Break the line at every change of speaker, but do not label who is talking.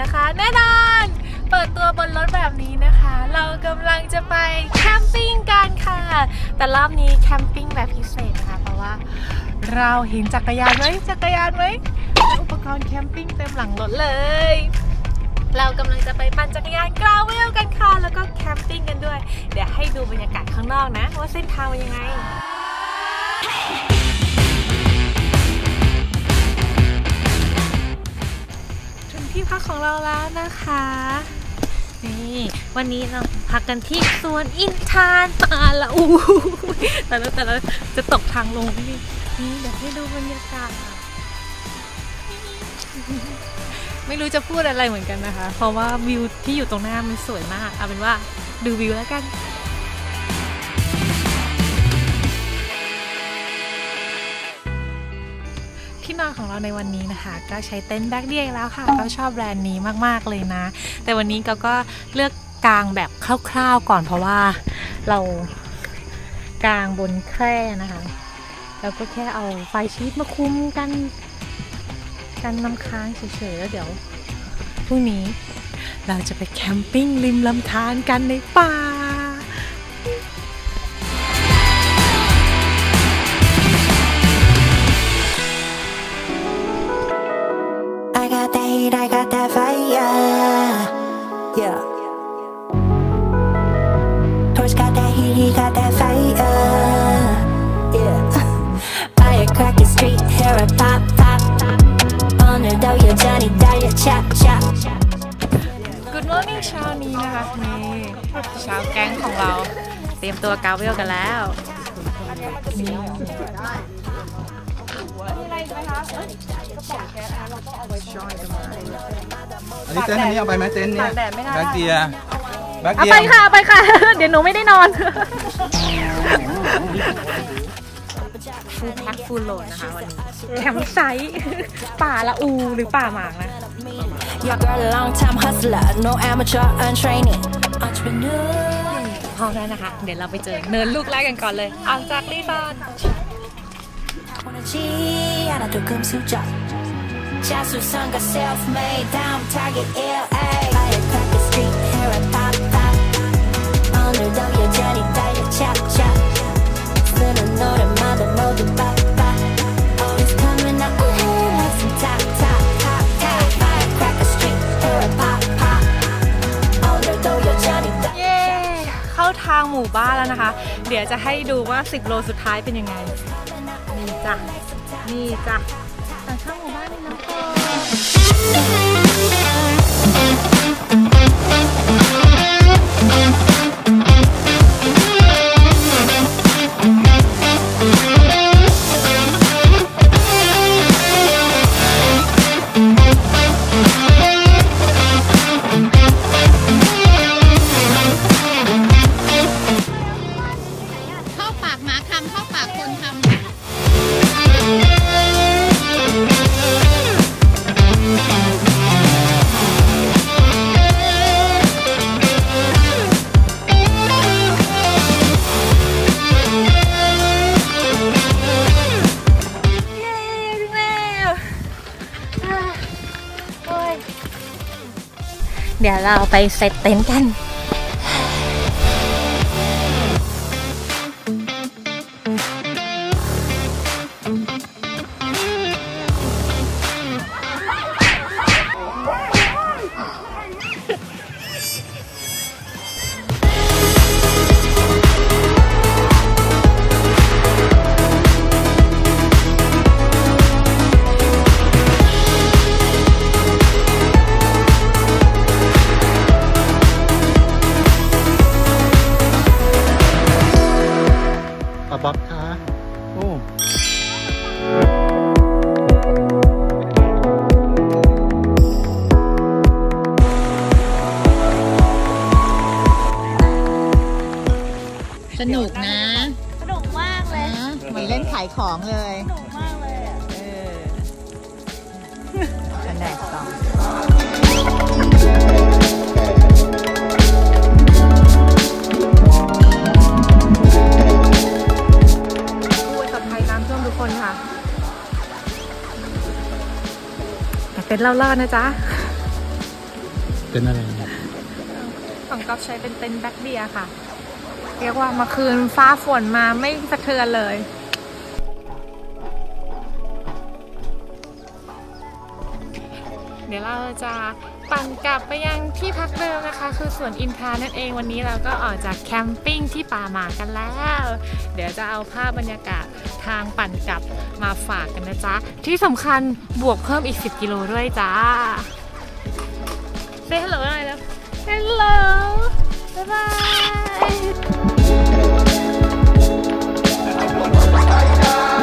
นะคะ แน่นอน เปิดตัวบนรถแบบนี้นะคะ เรากำลังจะไปแคมปิ้งกันค่ะ แต่รอบนี้แคมปิ้งแบบพิเศษนะคะ เพราะว่าเราเห็นจักรยานไหมจักรยานไหมอุปกรณ์แคมปิ้งเต็มหลังรถเลย เรากำลังจะไปปั่นจักรยานกราวเวลกันค่ะ แล้วก็แคมปิ้งกันด้วย เดี๋ยวให้ดูบรรยากาศข้างนอกนะ ว่าเส้นทางเป็นยังไง ที่พักของเราแล้วนะคะ นี่วันนี้เราพักกันที่สวนอินทานป่าละอูแต่แล้วแต่แล้วจะตกทางลงนี่นี่เดี๋ยวให้ดูบรรยากาศไม่รู้จะพูดอะไรเหมือนกันนะคะ เพราะว่าวิวที่อยู่ตรงหน้ามันสวยมาก เอาเป็นว่าดูวิวแล้วกัน ในวันนี้นะคะ ก็ใช้เต็นท์ Blackdeer แล้วค่ะ ก็ชอบแบรนด์นี้มากๆเลยนะ แต่วันนี้ก็ก็เลือกกางแบบคร่าวๆก่อนเพราะว่าเรากางบนแคร่นะคะ แล้วก็แค่เอา flysheet มาคลุมกัน กันน้ำค้างเฉยๆแล้วเดี๋ยวพรุ่งนี้เราจะไป camping ริมลำธารกันในป่า
I got that heat, I got that fire. Yeah. Torch got that heat, he got that fire. Yeah. Firecracker street, hair a pop, pop. 오늘도 여전히 달려, chop, chop.
Good morning เช้านี้นะคะนี่เช้าแก๊งของเรา เตรียมตัวกาเวลกันแล้ว
อันนี้เต็นท์อันนี้เอาไปไหมเต็นท์เนี่ย Blackdeer เอา
ไปค่ะไปค่ะ เดี๋ยวหนูไม่ได้นอน full pack full load นะคะวันนี้ campsite ป่าละอูหรือป่าหมากนะ
Your girl long time hustler, no amateur, untrained entrepreneur.
พอแล้วนะคะ เดี๋ยวเราไปเจอเนินลูกแรกกันก่อนเลยออกจากรีส
อร์ต 않아도 금수저 자수성가 self-made 다음 target LA Firecracker street hair and pop pop 오늘도 여전히 달려 chop chop 쓰는 노래마다 모두 빡빡 Always coming up ooh like some top top top top Firecracker street hair and pop pop 오늘도 여전히 달려
เย้ เข้าทางหมู่บ้านแล้วนะคะ เดี๋ยวจะให้ดูว่า 10 โลสุดท้ายเป็นยังไง นี่จ้ะ นี่จ้ะทางเข้าหมู่บ้านนี่นะพ่อ
เข้าปากหมาคำเข้าปากคนคำ
เดี๋ยวเราไปเซตเต็นท์กัน
บ๊อบคะโอ้
สนุกนะ
สนุกมากเลย
นะเหมือนเล่นขายของเลย
สนุกมากเลยอะ
เออกันแดดสอง
เป็นเล่าๆนะจ๊ะ
เต็นท์อะไร
ของก๊อฟใช้เป็นเต็นท์แบ็กเดียค่ะ เรียกว่าเมาคืนฟ้าฝนมาไม่สะเทือนเลยเดี๋ยวเราจะ ปั่นกลับไปยังที่พักเดิมนะคะ คือสวนอินทรานั่นเองวันนี้เราก็ออกจากแคมปิ้งที่ป่าหมากันแล้ว เดี๋ยวจะเอาภาพบรรยากาศทางปั่นกลับมาฝากกันนะจ๊ะ ที่สำคัญบวกเพิ่มอีก 10 กิโลด้วยจ้าเซฮัลโหลอะไรแล้วฮัลโหลบ๊ายบาย